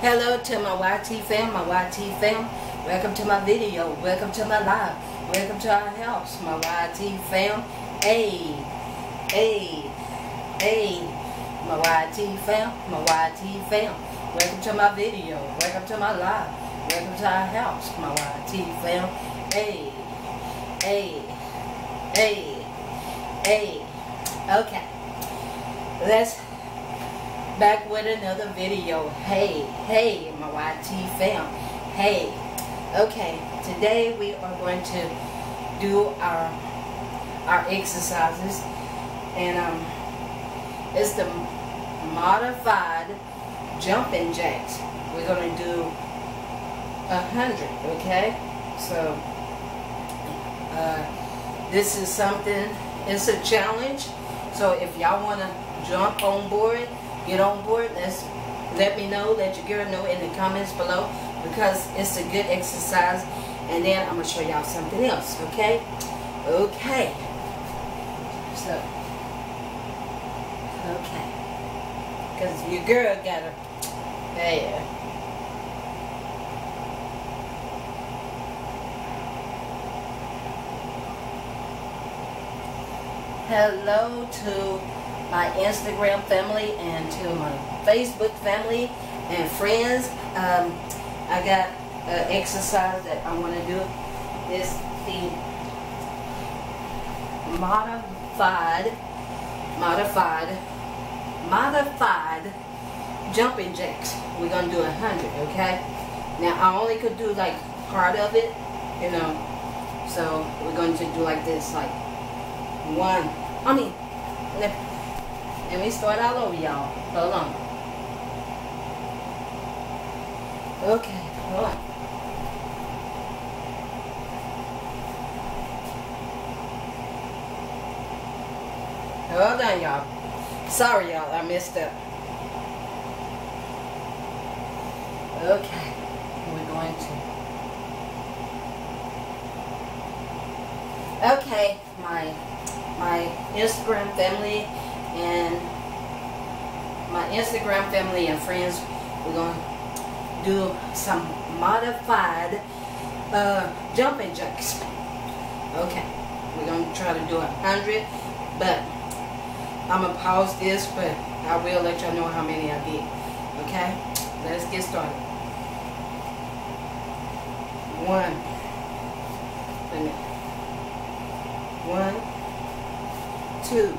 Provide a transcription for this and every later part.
Hello to my YT fam, my YT fam. Welcome to my video. Welcome to my live. Welcome to our house, my YT fam. Hey, hey, hey, my YT fam, my YT fam. Welcome to my video. Welcome to my live. Welcome to our house, my YT fam. Hey, hey, hey, hey. Okay. Let's back with another video. Hey, hey, my YT fam. Hey, okay. Today we are going to do our our exercises, and um, it's the modified jumping jacks. We're gonna do a hundred. Okay, so uh, this is something. It's a challenge. So if y'all wanna jump on board get on board. Let's let me know, let your girl know in the comments below because it's a good exercise. And then I'm gonna show y'all something else, okay? Okay. So, okay. Because your girl got a, yeah. Hello to my Instagram family and to my Facebook family and friends. Um, I got an exercise that I want to do. It's the modified, modified, modified jumping jacks. We're going to do a hundred, okay? Now, I only could do like part of it, you know. So, we're going to do like this, like one. I mean, let we start all over, y'all. Hold on. Okay, hold on. Hold on, y'all. Sorry, y'all. I messed up. Okay. We're going to... Okay, my my Instagram family and my Instagram family and friends, we're going to do some modified uh, jumping jacks. Okay, we're going to try to do a hundred, but I'm going to pause this, but I will let y'all know how many I did. Okay, let's get started. One. One, two,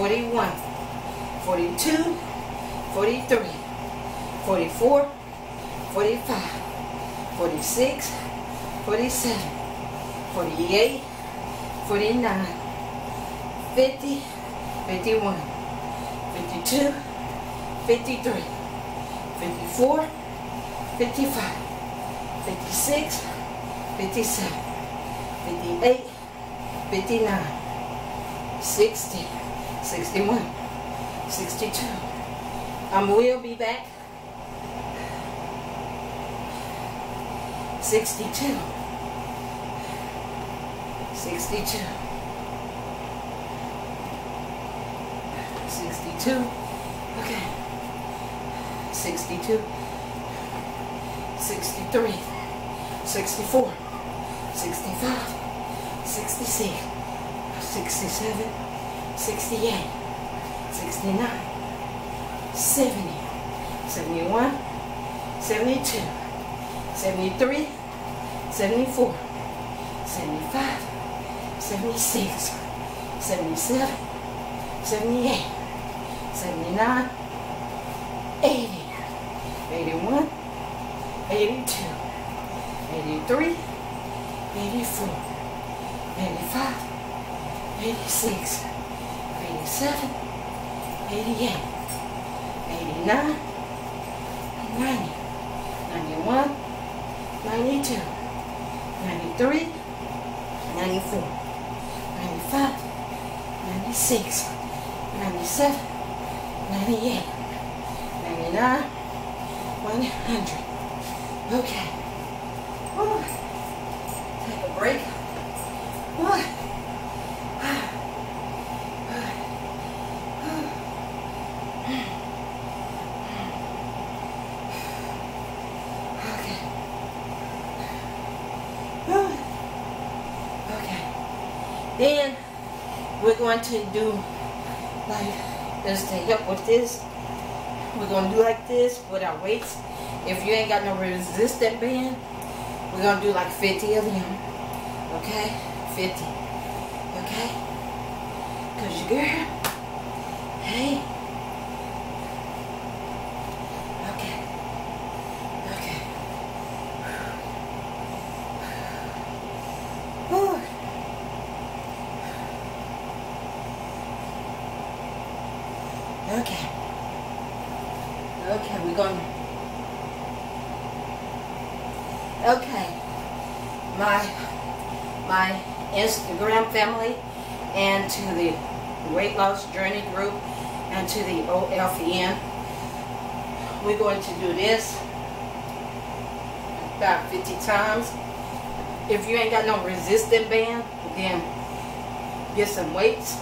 41, 42, 43, 44, 45, 46, 47, 48, 49, 50, 51, 52, 53, 54, 55, 56, 57, 58, 59, 60, 61, 62. I will be back. 62, 62, 62, okay, 62, 63, 64, 65, 66, 67, 68, 69, 70, 71, 72, 73, 74, 75, 76, 77, 78, 79, 80, 81, 82, 83, 84, 85, 86, 87, 88, 89, 90, 91, 92, 93, 94, 95, 96, 97, 98, 99, 100. Okay. Whew. Take a break. Whew. Okay. Whew. Okay. Then we're going to do like just to help with this. We're gonna do like this with our weights. If you ain't got no resistant band, we're gonna do like 50 of them. Okay? 50. Okay? Cause your girl, hey. Okay. Okay. Whew. Okay. Okay, we're going. Okay. My my Instagram family and to the weight loss journey group and to the OFN. We're going to do this about 50 times. If you ain't got no resistant band, then get some weights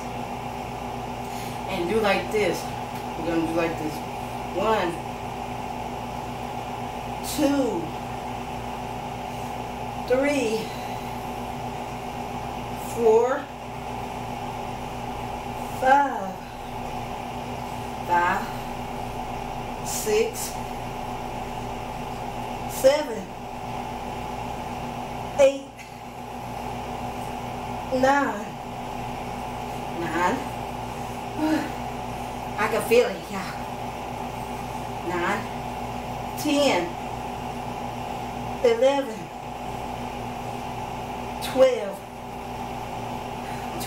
and do like this. We're gonna do like this. One, two, three,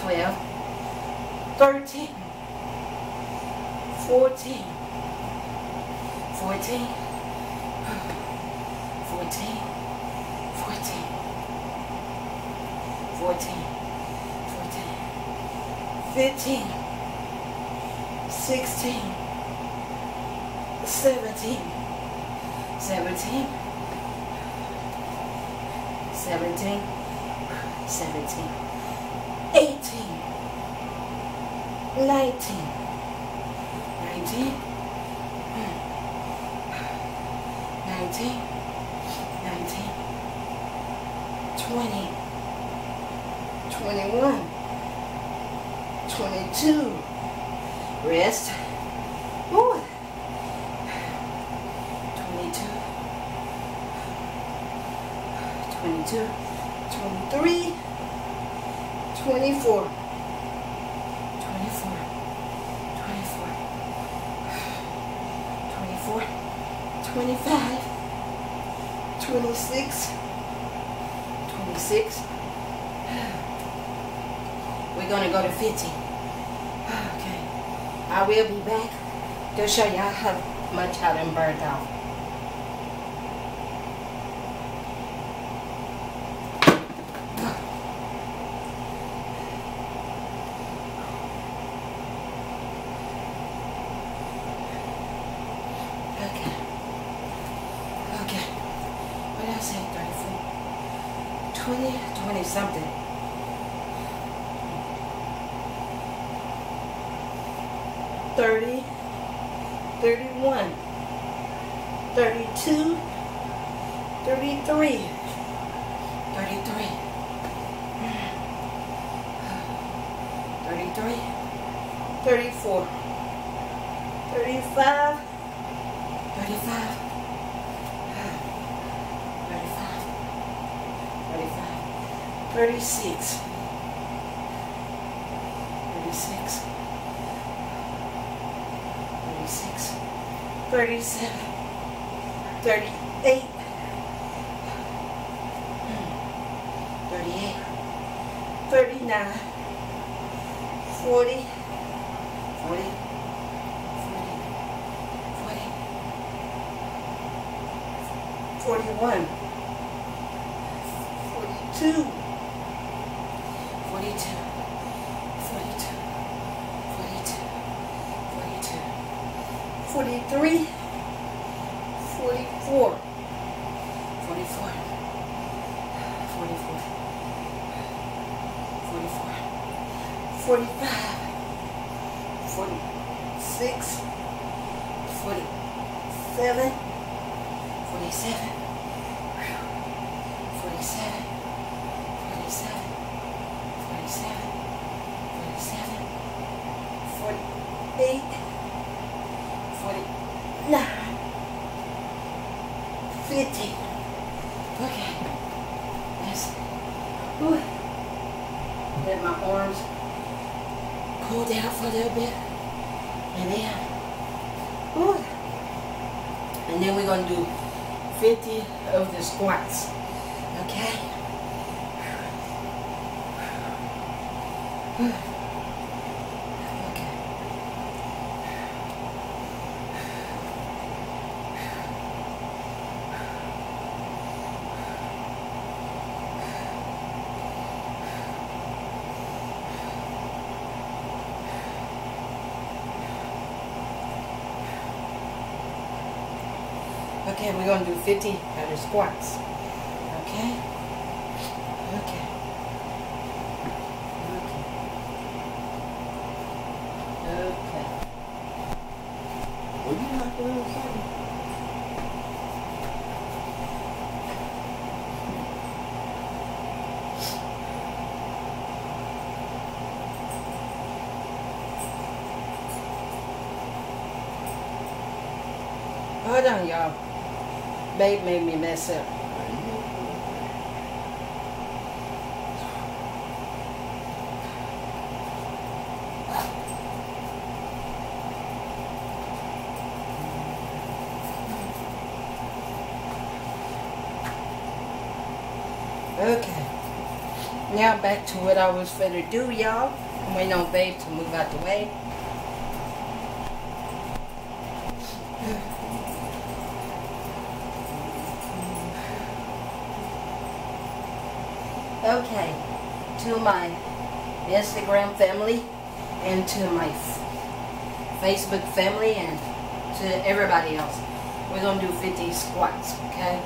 12, 13, 14, 14, 14, 14, 14, 14, 15, 16, 17, 17, 17, 17. 18, 19, 19, 19, 19, 20, 21, 22, Rest. Ooh. 22. 22. 23. 24. 24. 24. 24. 25. 26. 26. We're going to go to 50. Okay. I will be back to show y'all how much I done burned off. 30, 31, 32, 33, 33, 33, 34, 35, 35, 36, 36, 37, 38, 38, 39, 40, 40, 40, 40, 41, 42, 42, 42, 42, 42, 43, 44, 44, 44, 44, 45, 46, 47, 47, 47, 47, 47, 47, 48, 49, 50. Okay. Yes. Whew. Let my arms cool down for a little bit. And then, whew. And then we're going to do 50 of the squats. Okay? 50 of squats. Okay? Okay. Okay. Okay. Were you not doing something? Hold on, y'all. Babe made me mess up. Okay. Now back to what I was finna do, y'all. I'm waiting on Babe to move out the way. Okay, to my Instagram family and to my Facebook family and to everybody else. We're gonna do 50 squats, okay?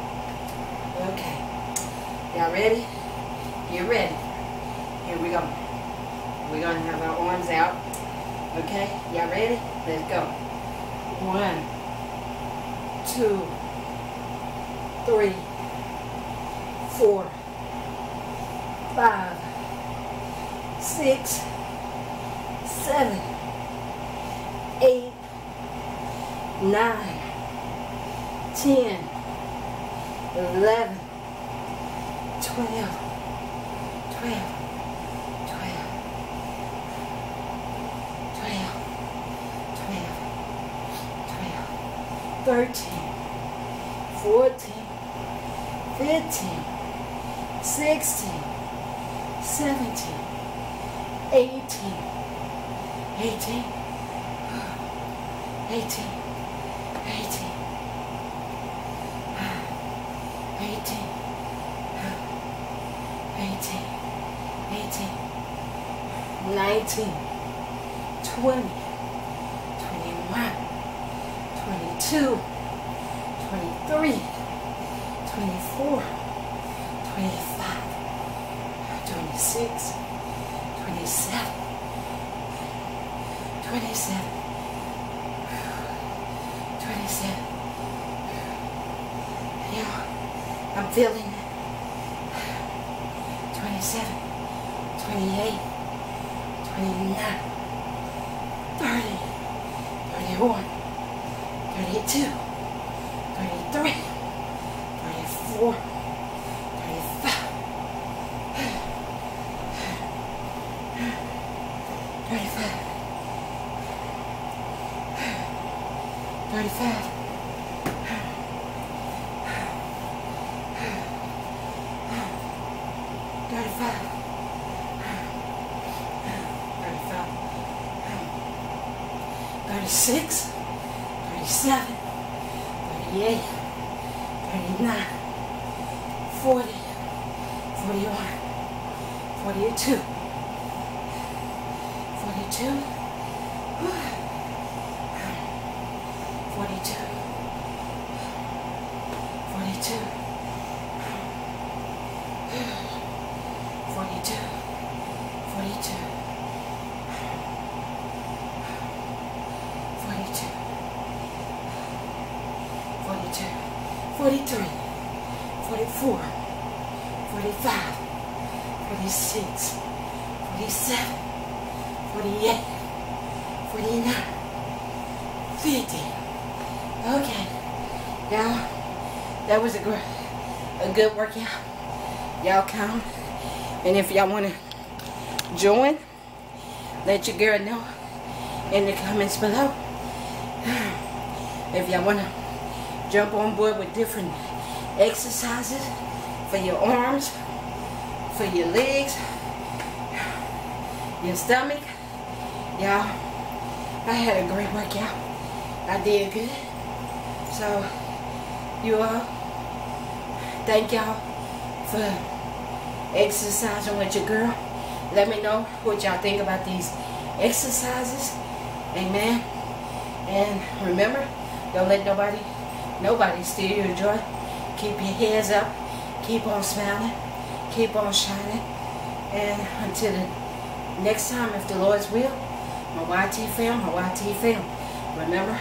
Okay. Y'all ready? You ready? Here we go. We're gonna have our arms out. Okay? Y'all ready? Let's go. One, two, three, four, five, six, seven, eight, nine, ten, eleven, twelve, twelve, twelve, twelve, twelve, twelve, thirteen, fourteen, fifteen, sixteen. 17, 18, 18, 18, 18, 18, 18, 18, 19, 20, 21, 22, 23, 24, 25, 26, 27, 27, 27. Yeah, I'm feeling it. 27, 28, 29, 30, 31, 32, 33, 34, 35, 35, 35. Thirty-five. Thirty-five. Thirty-six. 42 42 42 42 42 43 44 45 46 47 48 49 50 okay. Now that was a good, a good workout. Y'all come. And if y'all want to join, let your girl know in the comments below. If y'all want to jump on board with different exercises for your arms, for your legs, your stomach, y'all, I had a great workout. I did good. So, you all, thank y'all for exercising with your girl. Let me know what y'all think about these exercises. Amen. And remember, don't let nobody, nobody steal your joy. Keep your heads up. Keep on smiling. Keep on shining. And until the next time, if the Lord's will, my YT fam, my YT fam. Remember,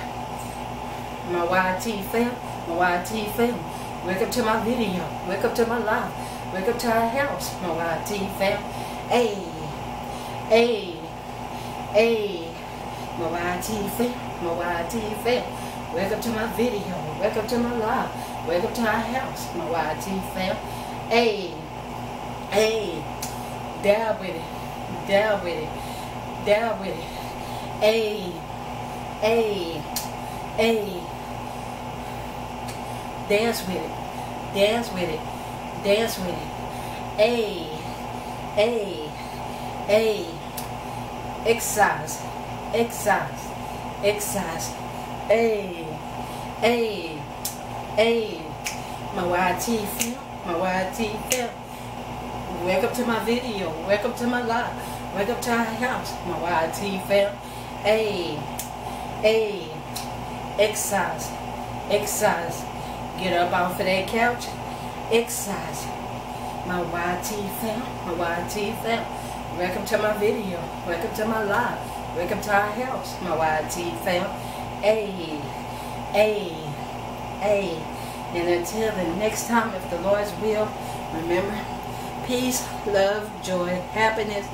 my YT fam, my YT fam. Wake up to my video. Wake up to my life. Wake up to our house. My Y T fam. Hey, hey, hey. My Y T fam. My Y T fam. Wake up to my video. Wake up to my life. Wake up to our house. My Y T fam. Hey, hey. Down with it. Down with it. Down with it. Hey, hey, hey. Dance with it, dance with it, dance with it. Hey, hey, hey. Exercise, exercise, exercise. Hey, hey, hey. My YT film, my YT film. Welcome to my video. Welcome to my live. Welcome to our house, my YT film. Hey, hey. Exercise, exercise. Get up off of that couch. Exercise. My YT fam. My YT fam. Welcome to my video. Welcome to my live. Welcome to our house. My YT fam. Hey. Hey. Hey. And until the next time, if the Lord's will, remember, peace, love, joy, happiness,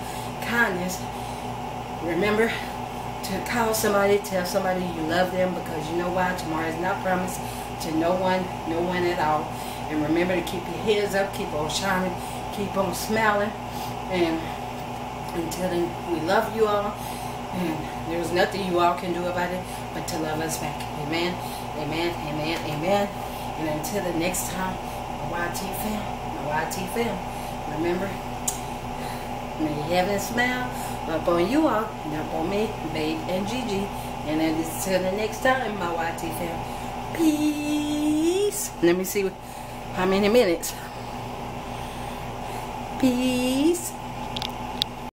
kindness. Remember to call somebody, tell somebody you love them because you know why? Tomorrow is not promised to no one, no one at all. And remember to keep your heads up, keep on shining, keep on smiling. And until then, we love you all. And there's nothing you all can do about it but to love us back. Amen, amen, amen, amen. And until the next time, my YT fam, my YT fam, remember, may heaven smile up on you all, up on me, Babe and Gigi. And until the next time, my YT fam, peace. Let me see how many minutes. Peace.